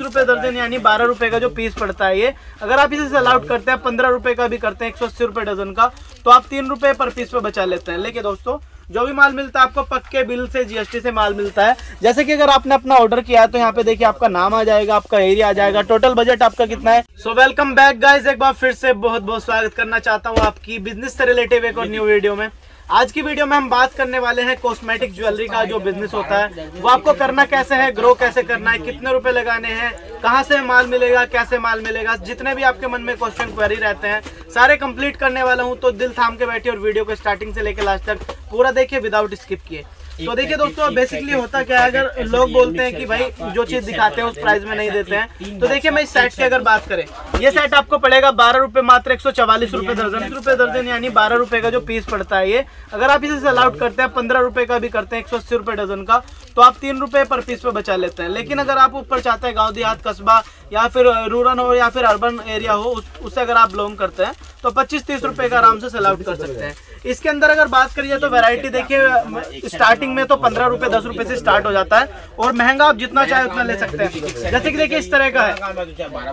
रुपए दर्जन यानी बारह रुपए का जो पीस पड़ता है ये अगर आप इसे सेल आउट करते हैं पंद्रह रुपए का भी करते हैं एक सौ अस्सी रुपए डजन का तो आप तीन रुपए पर पीस पे बचा लेते हैं। लेकिन दोस्तों जो भी माल मिलता है आपको पक्के बिल से जीएसटी से माल मिलता है। जैसे कि अगर आपने अपना ऑर्डर किया है तो यहाँ पे देखिए आपका नाम आ जाएगा आपका एरिया आ जाएगा टोटल बजट आपका कितना है। सो वेलकम बैक गाइस एक बार फिर से बहुत बहुत स्वागत करना चाहता हूँ आपकी बिज़नेस से रिलेटिव एक और न्यू वीडियो में। आज की वीडियो में हम बात करने वाले हैं कॉस्मेटिक ज्वेलरी का जो बिज़नेस होता है। वो आपको करना कैसे है ग्रो कैसे करना है, कितने रुपए लगाने हैं, कहाँ से माल मिलेगा, कैसे माल मिलेगा, जितने भी आपके मन में क्वेश्चन क्वेरी रहते हैं, सारे कंप्लीट करने वाला हूँ तो दिल थाम के बैठे और वीडियो को स्टार्टिंग से लेकर लास्ट तक पूरा देखिए विदाउट स्किप किए। तो देखिए दोस्तों बेसिकली होता क्या है अगर लोग बोलते हैं कि भाई जो चीज़ दिखाते हैं उस प्राइस में नहीं देते हैं। तो देखिए मैं इस सेट की अगर बात करें ये सेट आपको पड़ेगा बारह रुपए मात्र एक सौ चवालीस रुपए दर्जन। रुपए दर्जन यानी बारह रुपए का जो पीस पड़ता है ये। अगर आप इसे सेल आउट करते हैं पंद्रह रुपए का भी करते हैं एक सौ अस्सी रुपए डजन का तो आप तीन रुपए पर पीस पे बचा लेते हैं। लेकिन अगर आप ऊपर चाहते हैं गाँव देहात कस्बा या फिर रूरल हो या फिर अर्बन एरिया हो उससे अगर आप बिलोंग करते हैं तो पच्चीस तीस रुपए का आराम से सेल आउट कर सकते हैं। इसके अंदर अगर बात करिए तो वैरायटी देखिए स्टार्टिंग में तो पंद्रह रुपए दस रुपए से स्टार्ट हो जाता है और महँगा आप जितना चाहे उतना ले सकते हैं। जैसे कि देखिए इस तरह का है।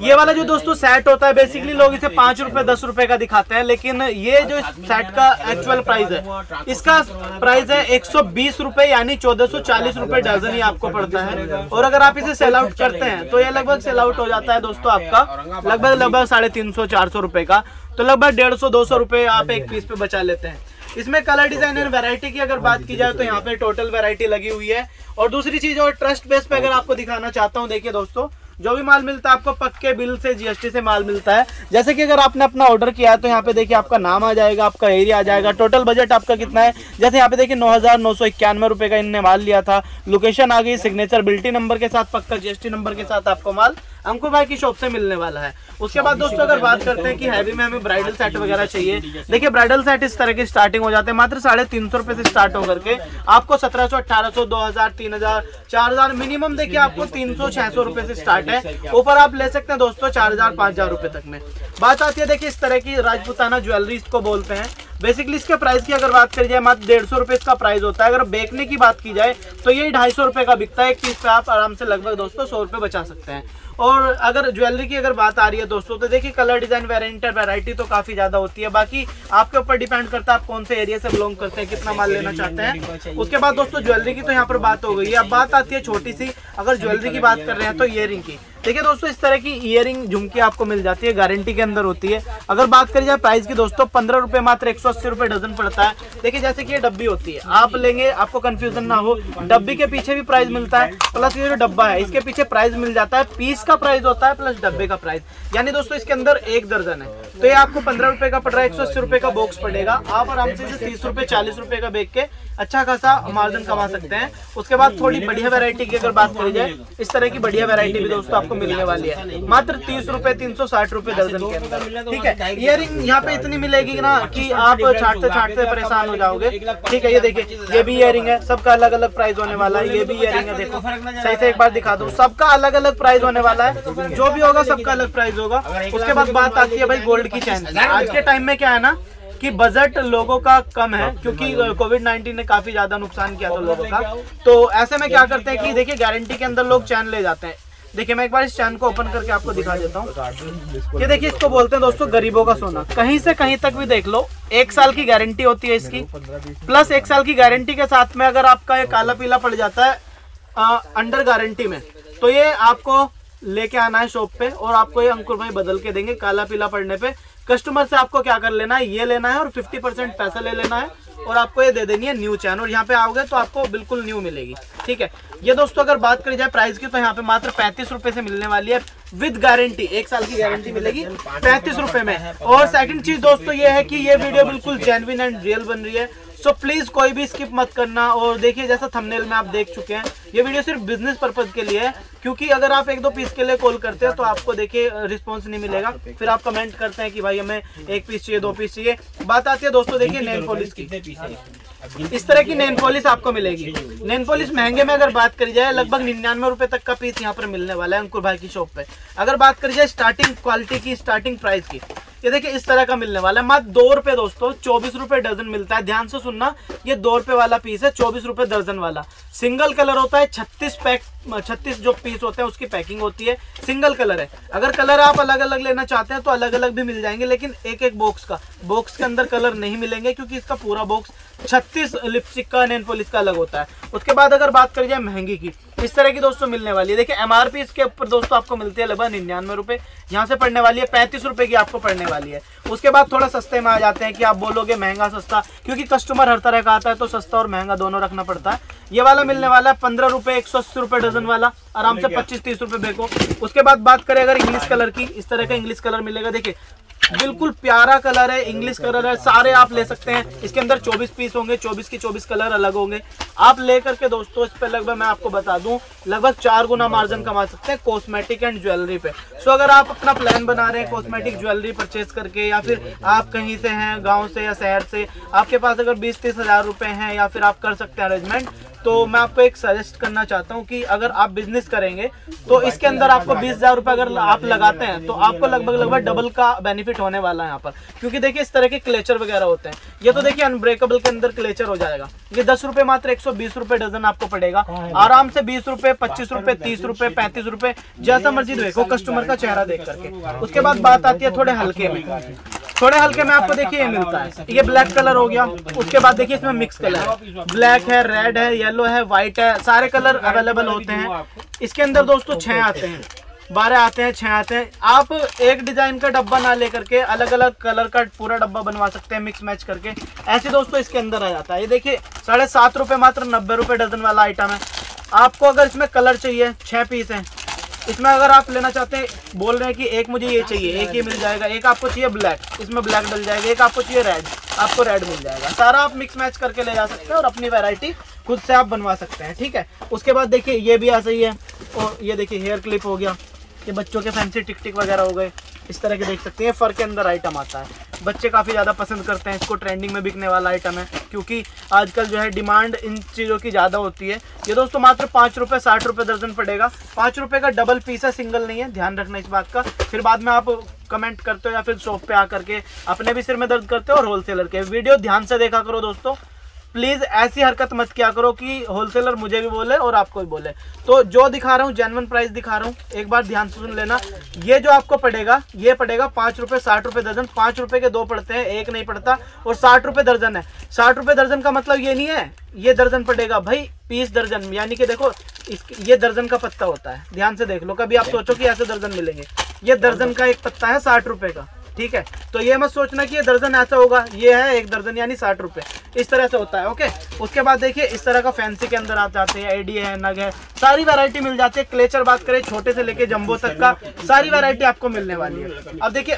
ये वाला जो दोस्तों सेट होता है बेसिकली लोग इसे पाँच रुपए दस रुपए का दिखाते हैं लेकिन ये जो सेट का एक्चुअल प्राइस है इसका प्राइस है एक सौ बीस रुपए यानी चौदह सौ चालीस रुपए डजन ही आपको पड़ता है। और अगर आप इसे सेल आउट करते हैं तो ये लगभग सेल आउट हो जाता है दोस्तों आपका लगभग लगभग साढ़े तीन सौ चार सौ रुपए का। तो लगभग डेढ़ सौ दो सौ रुपए आप एक पीस पे बचा लेते हैं। इसमें कलर डिज़ाइन एंड वैरायटी की अगर बात की जाए तो यहाँ पे टोटल वैरायटी लगी हुई है। और दूसरी चीज़ और ट्रस्ट बेस पे अगर आपको दिखाना चाहता हूँ देखिए दोस्तों जो भी माल मिलता है आपको पक्के बिल से जीएसटी से माल मिलता है। जैसे कि अगर आपने अपना ऑर्डर किया है तो यहाँ पे देखिए आपका नाम आ जाएगा आपका एरिया आ जाएगा टोटल बजट आपका कितना है। जैसे यहाँ पे देखिए नौ हज़ार नौ सौ इक्यानवे रुपए का इनने माल लिया था। लोकेशन आ गई सिग्नेचर बिल्टी नंबर के साथ पक्का जीएसटी नंबर के साथ आपको माल अंकुर भाई की शॉप से मिलने वाला है। उसके बाद दोस्तों अगर बात करते हैं कि हैवी में हमें ब्राइडल सेट वगैरह चाहिए। देखिए ब्राइडल सेट इस तरह की स्टार्टिंग हो जाते हैं। मात्र साढ़े तीन सौ रुपए से स्टार्ट होकर के आपको सत्रह सौ अठारह सौ दो हज़ार तीन हज़ार चार हज़ार मिनिमम देखिए आपको तीन सौ छह सौ रुपए से स्टार्ट है। ऊपर आप ले सकते हैं दोस्तों चार हज़ार पाँच हज़ार रुपए तक में। बात आती है देखिए इस तरह की राजपुताना ज्वेलरी इसको बोलते हैं। बेसिकली इसके प्राइस की अगर बात करी जाए, मात्र डेढ़ सौ रुपये इसका प्राइस होता है। अगर बेचने की बात की जाए तो ये ढाई सौ रुपये का बिकता है। एक पीस पे आप आराम से लगभग दोस्तों सौ रुपये बचा सकते हैं। और अगर ज्वेलरी की अगर बात आ रही है दोस्तों तो देखिए कलर डिज़ाइन वेरिएंट वैरायटी तो काफ़ी ज़्यादा होती है। बाकी आपके ऊपर डिपेंड करता है आप कौन से एरिया से बिलोंग करते हैं, कितना माल लेना चाहते हैं। उसके बाद दोस्तों ज्वेलरी की तो यहाँ पर बात हो गई है। अब बात आती है छोटी सी, अगर ज्वेलरी की बात कर रहे हैं तो ईयरिंग की। देखिए दोस्तों, इस तरह की इयरिंग झुमकी आपको मिल जाती है गारंटी के अंदर होती है। अगर बात करी जाए प्राइस की दोस्तों, पंद्रह रुपए मात्र, एक सौ अस्सी रुपए डजन पड़ता है। देखिए, जैसे कि ये डब्बी होती है, आप लेंगे, आपको कंफ्यूजन ना हो, डब्बी के पीछे भी प्राइस मिलता है प्लस ये जो डब्बा है, इसके पीछे प्राइस मिल जाता है पीस का प्राइस होता है प्लस डब्बे का प्राइस यानी दोस्तों, इसके अंदर एक दर्जन है। तो ये आपको पंद्रह रुपए का पड़ रहा है, एक सौ अस्सी रुपए का बॉक्स पड़ेगा। आप आराम से तीस रुपए, चालीस रुपए का बेच के अच्छा खासा मार्जिन कमा सकते हैं। उसके बाद थोड़ी बढ़िया वैरायटी की अगर बात करी जाए, इस तरह की बढ़िया वैरायटी भी दोस्तों आपको मिलने वाली है। मात्र तीस रूपए तीन सौ साठ रूपए दर्जन के अंदर। ठीक है इयरिंग यहाँ पे इतनी मिलेगी ना कि आप छाटते छाटते परेशान हो जाओगे। ठीक है ये देखिए ये भी इयरिंग है सबका अलग अलग प्राइस होने वाला है ये भी इयरिंग है देखो। सही से एक बार दिखा दो सबका अलग अलग प्राइस होने वाला है। जो भी होगा सबका अलग प्राइस होगा। उसके बाद बात आती है भाई गोल्ड की चैन आज के टाइम में क्या है ना कि बजट लोगों का कम है क्योंकि कोविड 19 ने काफ़ी ज़्यादा नुकसान किया था लोगों का। तो ऐसे में क्या करते हैं कि देखिए गारंटी के अंदर लोग चैन ले जाते हैं। देखिए मैं एक बार इस चैन को ओपन करके आपको दिखा देता हूँ। ये देखिए इसको बोलते हैं दोस्तों गरीबों का सोना। कहीं से कहीं तक भी देख लो एक साल की गारंटी होती है इसकी। प्लस एक साल की गारंटी के साथ में अगर आपका ये काला पीला पड़ जाता है आ, अंडर गारंटी में तो ये आपको लेके आना है शॉप पे और आपको ये अंकुर भाई बदल के देंगे काला पीला पड़ने पे। कस्टमर से आपको क्या कर लेना है? ये लेना है और 50 परसेंट पैसा ले लेना है। और आपको ये दे देनी है न्यू चैन और यहाँ पे आओगे तो आपको बिल्कुल न्यू मिलेगी। ठीक है? ये दोस्तों, अगर बात करी जाए प्राइस की तो यहाँ पे मात्र पैंतीस रुपए से मिलने वाली है विद गारंटी एक साल की गारंटी मिलेगी पैंतीस रुपए में। और सेकंड चीज़ दोस्तों, ये है कि ये वीडियो बिल्कुल जेनविन एंड रियल बन रही है। सो प्लीज़ कोई भी स्किप मत करना और देखिए जैसा थंबनेल में आप देख चुके हैं ये वीडियो सिर्फ़ बिज़नेस पर्पज के लिए है क्योंकि अगर आप एक दो पीस के लिए कॉल करते हैं तो आपको देखिए रिस्पॉन्स नहीं मिलेगा। फिर आप कमेंट करते हैं कि भाई हमें एक पीस चाहिए दो पीस चाहिए। बात आती है दोस्तों देखिए नेल पॉलिश की। इस तरह की नेन पॉलिश आपको मिलेगी। नेन पॉलिश महँगे में अगर बात करी जाए लगभग निन्यानवे रुपए तक का पीस यहाँ पर मिलने वाला है अंकुर भाई की शॉप पे। अगर बात करी जाए स्टार्टिंग क्वालिटी की स्टार्टिंग प्राइस की ये देखिए, इस तरह का मिलने वाला है। मात्र दो रुपए दोस्तों, चौबीस रुपए डजन मिलता है। ध्यान से सुनना, ये दो रुपए वाला पीस है, चौबीस रुपए दर्जन वाला। सिंगल कलर होता है, छत्तीस पैक छत्तीस जो पीस होते हैं, उसकी पैकिंग होती है। सिंगल कलर है। अगर कलर आप अलग अलग लेना चाहते हैं तो अलग अलग भी मिल जाएँगे, लेकिन एक एक बॉक्स का। बॉक्स के अंदर कलर नहीं मिलेंगे, क्योंकि इसका पूरा बॉक्स छत्तीस लिपस्टिक का नेन पॉलिश का अलग होता है। उसके बाद अगर बात करी जाए महँगी की, इस तरह की दोस्तों मिलने वाली है। देखिए एमआरपी इसके ऊपर दोस्तों आपको मिलती है लगभग निन्यानवे रुपए। यहाँ से पड़ने वाली है पैंतीस रुपए की आपको पड़ने वाली है। उसके बाद थोड़ा सस्ते में आ जाते हैं कि आप बोलोगे महँगा सस्ता, क्योंकि कस्टमर हर तरह का आता है तो सस्ता और महँगा दोनों रखना पड़ता है। ये वाला मिलने वाला है पंद्रह रुपए एक सौ अस्सी रुपए डजन वाला। आराम से पच्चीस तीस रुपए बेको उसके बाद बात करें अगर इंग्लिश कलर की इस तरह का इंग्लिश कलर मिलेगा। देखिए बिल्कुल प्यारा कलर है इंग्लिश कलर है सारे आप ले सकते हैं। इसके अंदर 24 पीस होंगे 24 के 24 कलर अलग होंगे। आप लेकर के दोस्तों इस पे लगभग मैं आपको बता दूँ लगभग चार गुना मार्जिन कमा सकते हैं कॉस्मेटिक एंड ज्वेलरी पे। सो अगर आप अपना प्लान बना रहे हैं कॉस्मेटिक ज्वेलरी परचेज करके या फिर आप कहीं से हैं गाँव से या शहर से आपके पास अगर बीस तीस हज़ार रुपए हैं या फिर आप कर सकते हैं अरेंजमेंट तो मैं आपको एक सजेस्ट करना चाहता हूँ कि अगर आप बिज़नेस करेंगे तो इसके अंदर आपको बीस हज़ार रुपए अगर आप लगाते हैं तो आपको लगभग लगभग डबल का बेनिफिट होने वाला है यहाँ पर। क्योंकि देखिए इस तरह के क्लेचर वगैरह होते हैं। ये तो देखिए अनब्रेकेबल के अंदर क्लेचर हो जाएगा। ये दस रुपए मात्र एक सौ बीस रुपए डजन आपको पड़ेगा। आराम से बीस रुपए पच्चीस रुपए तीस रुपए पैंतीस रुपए। जैसा मर्ज़ी देखो कस्टमर का चेहरा देख करके। उसके बाद बात आती है थोड़े हल्के में। थोड़े हल्के में आपको देखिए ये मिलता है। ये ब्लैक कलर हो गया। उसके बाद देखिए इसमें मिक्स कलर है। ब्लैक है रेड है येलो है व्हाइट है, सारे कलर अवेलेबल होते हैं। इसके अंदर दोस्तों छह आते हैं। बारह आते हैं, छह आते हैं। आप एक डिज़ाइन का डब्बा ना लेकर के अलग अलग कलर का पूरा डब्बा बनवा सकते हैं मिक्स मैच करके। ऐसे दोस्तों इसके अंदर आ जाता है। ये देखिए, साढ़े सात रुपये मात्र, नब्बे रुपये डजन वाला आइटम है। आपको अगर इसमें कलर चाहिए, छह पीस हैं इसमें अगर आप लेना चाहते हैं, बोल रहे हैं कि एक मुझे ये चाहिए, एक ये मिल जाएगा, एक आपको चाहिए ब्लैक इसमें ब्लैक डल जाएगा, एक आपको चाहिए रेड आपको रेड मिल जाएगा। सारा आप मिक्स मैच करके ले जा सकते हैं और अपनी वैरायटी खुद से आप बनवा सकते हैं, ठीक है? उसके बाद देखिए, ये भी ऐसा ही है। और ये देखिए हेयर क्लिप हो गया। ये बच्चों के फैंसी टिक टिक वगैरह हो गए। इस तरह के देख सकते हैं फर के अंदर आइटम आता है। बच्चे काफ़ी ज़्यादा पसंद करते हैं, इसको ट्रेंडिंग में बिकने वाला आइटम है, क्योंकि आजकल जो है डिमांड इन चीज़ों की ज़्यादा होती है। ये दोस्तों मात्र पाँच रुपये साठ रुपये दर्जन पड़ेगा। पाँच रुपये का डबल पीस है सिंगल नहीं है, ध्यान रखना इस बात का। फिर बाद में आप कमेंट करते हो या फिर शॉप पे आकर के अपने भी सिर में दर्द करते हो और होलसेलर के। वीडियो ध्यान से देखा करो दोस्तों। प्लीज़ ऐसी हरकत मत क्या करो कि होलसेलर मुझे भी बोले और आपको भी बोले। तो जो दिखा रहा हूँ जेनवन प्राइस दिखा रहा हूँ एक बार ध्यान से सुन लेना। ये जो आपको पड़ेगा ये पड़ेगा पाँच रुपये साठ रुपये दर्जन। पाँच रुपये के दो पड़ते हैं एक नहीं पड़ता और साठ रुपये दर्जन है। साठ रुपये दर्जन का मतलब ये नहीं है ये दर्जन पड़ेगा। भाई पीस दर्जन यानी कि देखो इस ये दर्जन का पत्ता होता है। ध्यान से देख लो कभी आप सोचो कि ऐसे दर्जन मिलेंगे। ये दर्जन का एक पत्ता है साठ रुपये का। ठीक है? तो ये मत सोचना कि ये दर्जन ऐसा होगा। ये है एक दर्जन, यानी साठ रुपए। इस तरह से होता है, ओके? उसके बाद देखिए, इस तरह का फैंसी के अंदर आ जाते हैं एडी है, नग है, सारी वैरायटी मिल जाती है। क्लेचर बात करें, छोटे से लेके जंबो तक का, सारी वैरायटी आपको मिलने वाली है। अब देखिए,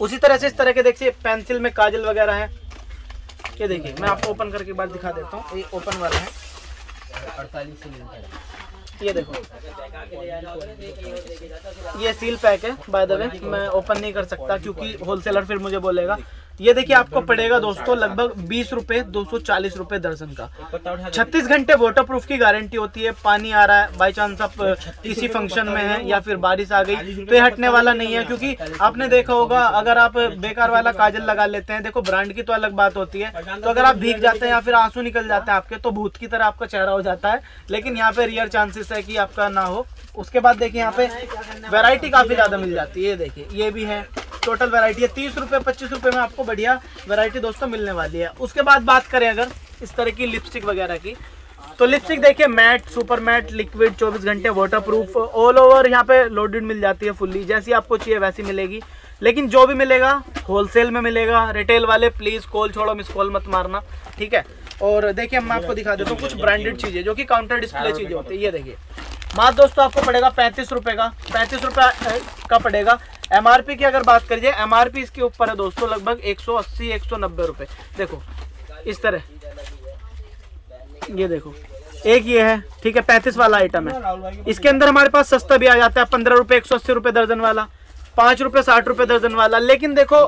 उसी तरह से इस तरह के देखिए पेंसिल में काजल वगैरह है। ये देखिए, मैं आपको ओपन करके बाद दिखा देता हूँ। ये ओपन वाला है। ये देखो। ये सील पैक है बाय द वे मैं ओपन नहीं कर सकता क्योंकि होलसेलर फिर मुझे बोलेगा ये देखिए आपको पड़ेगा दोस्तों लगभग बीस रुपए दो सौ चालीस रुपए दर्जन का। छत्तीस घंटे वाटर प्रूफ की गारंटी होती है पानी आ रहा है बाई चांस आप किसी फ़ंक्शन में है या फिर बारिश आ गई तो ये हटने वाला नहीं है क्योंकि आपने देखा होगा अगर आप बेकार वाला काजल लगा लेते हैं देखो ब्रांड की तो अलग बात होती है तो अगर आप भीग जाते हैं या फिर आँसू निकल जाते हैं आपके तो भूत की तरह आपका चेहरा हो जाता है लेकिन यहाँ पे रियर चांसेस है कि आपका ना हो। उसके बाद देखिए यहाँ पे वैरायटी काफ़ी ज़्यादा मिल जाती है ये देखिए ये भी है। टोटल वैरायटी है, तीस रुपये पच्चीस रुपये में आपको बढ़िया वैरायटी दोस्तों मिलने वाली है। उसके बाद बात करें अगर इस तरह की लिपस्टिक वगैरह की। तो लिपस्टिक देखिए मैट सुपर मैट लिक्विड 24 घंटे वाटर प्रूफ ऑल ओवर यहाँ पे लोडेड मिल जाती है फुल्ली जैसी आपको चाहिए वैसी मिलेगी। लेकिन जो भी मिलेगा होलसेल में मिलेगा। रिटेल वाले प्लीज़ कॉल छोड़ो मिस कॉल मत मारना। ठीक है? और देखिए, मैं आपको दिखा देता हूँ कुछ ब्रांडेड चीज़ें, जो कि काउंटर डिस्प्ले चीज़ें होती है। ये देखिए। मात्र दोस्तों, आपको पड़ेगा पैंतीस रुपए का। पैंतीस रुपए का पड़ेगा। एमआरपी की अगर बात करिए एमआरपी इसके ऊपर है दोस्तों, लगभग 180 190 रुपए। देखो, इस तरह। ये देखो, एक ये है, ठीक है, पैंतीस वाला आइटम है। इसके अंदर हमारे पास सस्ता भी आ जाता है, पंद्रह रुपए, एक सौ अस्सी रुपए दर्जन वाला, पाँच रुपए, साठ रुपए दर्जन वाला। लेकिन देखो,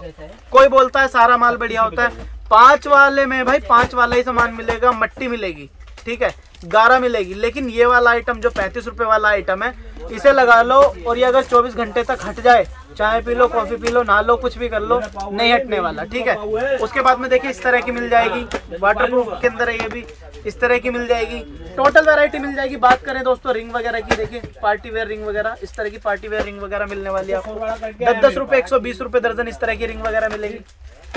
कोई बोलता है, सारा माल बढ़िया होता है। पाँच वाले में भाई, पाँच वाला ही सामान मिलेगा, मट्टी मिलेगी, ठीक है, गारा मिलेगी। लेकिन ये वाला आइटम जो पैंतीस रुपए वाला आइटम है, इसे लगा लो, और ये अगर चौबीस घंटे तक हट जाए चाय पी लो कॉफ़ी पी लो नहा लो कुछ भी कर लो नहीं हटने वाला ठीक है? उसके बाद में देखिए इस तरह की मिल जाएगी वाटर प्रूफ के अंदर है ये भी इस तरह की मिल जाएगी। टोटल वैरायटी मिल जाएगी। बात करें दोस्तों रिंग वगैरह की देखिए पार्टी वेयर रिंग वगैरह इस तरह की पार्टी वेयर रिंग वगैरह मिलने वाली है आपको। दस दस रुपए एक सौ बीस रुपए दर्जन इस तरह की रिंग वगैरह मिलेगी।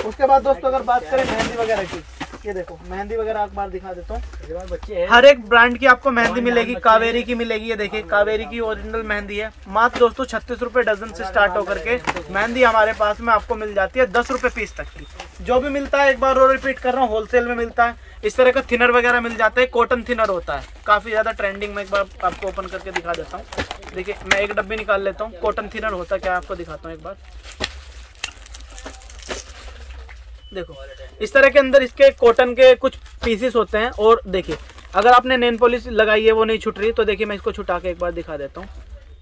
उसके बाद दोस्तों अगर बात करें मेहंदी वगैरह की ये देखो मेहंदी वगैरह एक बार दिखा देता हूँ। हर एक ब्रांड की आपको मेहंदी मिलेगी कावेरी की मिलेगी ये देखिए कावेरी की ओरिजिनल मेहंदी है। मात्र दोस्तों छत्तीस रुपए डजन से स्टार्ट होकर के मेहंदी हमारे पास में आपको मिल जाती है दस रुपए पीस तक की। जो भी मिलता है एक बार और रिपीट कर रहा हूँ होलसेल में मिलता है। इस तरह का थिनर वगैरह मिल जाता है कॉटन थिनर होता है। काफ़ी ज़्यादा ट्रेंडिंग में एक बार आपको ओपन करके दिखा देता हूँ। देखिए मैं एक डब्बी निकाल लेता हूँ कॉटन थिनर होता है क्या आपको दिखाता हूँ एक बार। देखो, इस तरह के अंदर इसके कॉटन के कुछ पीसेस होते हैं और देखिए, अगर आपने नेन पॉलिश लगाई है, वो नहीं छुट रही तो देखिए मैं इसको छुटा के एक बार दिखा देता हूँ।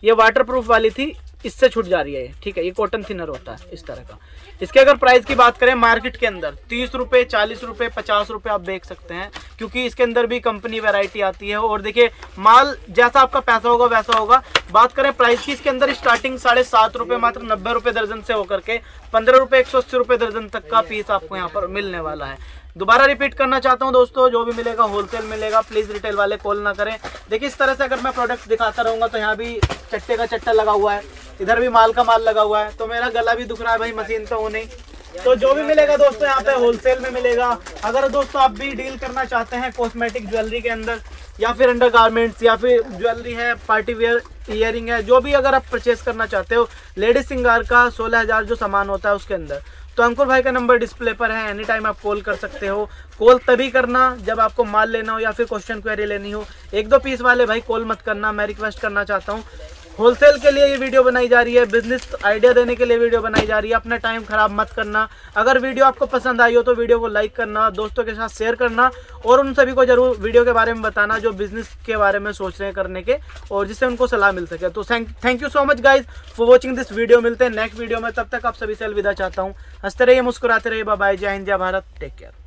ये वाटर प्रूफ वाली थी इससे छूट जा रही है ठीक है, ये कॉटन थिनर होता है, इस तरह का। इसके अगर प्राइस की बात करें मार्केट के अंदर, तीस रुपये चालीस रुपये पचास रुपये आप देख सकते हैं, क्योंकि इसके अंदर भी कंपनी वैरायटी आती है। और देखिए, माल जैसा आपका पैसा होगा, वैसा होगा। बात करें प्राइस की, इसके अंदर स्टार्टिंग साढ़े सात रुपये मात्र नब्बे रुपये दर्जन से होकर के पंद्रह रुपये एक सौ अस्सी रुपये दर्जन तक का पीस आपको यहाँ पर मिलने वाला है। दोबारा रिपीट करना चाहता हूँ दोस्तों, जो भी मिलेगा होलसेल मिलेगा प्लीज़ रिटेल वाले कॉल ना करें। देखिए, इस तरह से अगर मैं प्रोडक्ट दिखाता रहूँगा तो यहाँ भी चट्टे का चट्टा लगा हुआ है। इधर भी माल का माल लगा हुआ है। तो मेरा गला भी दुख रहा है भाई, मशीन तो हो नहीं तो जो भी मिलेगा दोस्तों, यहाँ पे होलसेल में मिलेगा। अगर दोस्तों आप भी डील करना चाहते हैं कॉस्मेटिक ज्वेलरी के अंदर, या फिर अंडर गारमेंट्स या फिर ज्वेलरी है पार्टी वेयर ईयरिंग है, जो भी अगर आप परचेस करना चाहते हो लेडीज़ सिंगार का सोलह हज़ार जो सामान होता है उसके अंदर। तो अंकुर भाई का नंबर डिस्प्ले पर है एनी टाइम आप कॉल कर सकते हो। कॉल तभी करना जब आपको माल लेना हो या फिर क्वेश्चन क्वेरी लेनी हो। एक दो पीस वाले भाई कॉल मत करना, मैं रिक्वेस्ट करना चाहता हूँ। होलसेल के लिए ये वीडियो बनाई जा रही है बिज़नेस आइडिया देने के लिए वीडियो बनाई जा रही है। अपना टाइम खराब मत करना। अगर वीडियो आपको पसंद आई हो तो वीडियो को लाइक करना, दोस्तों के साथ शेयर करना और उन सभी को ज़रूर वीडियो के बारे में बताना जो बिज़नेस के बारे में सोच रहे हैं करने के और जिससे उनको सलाह मिल सके। तो thank you so much guys for watching this video मिलते हैं नेक्स्ट वीडियो में। तब तक आप सभी से अलविदा चाहता हूँ। हँसते रहिए, मुस्कुराते रहिए। बाय जय हिंद, जय भारत। Take care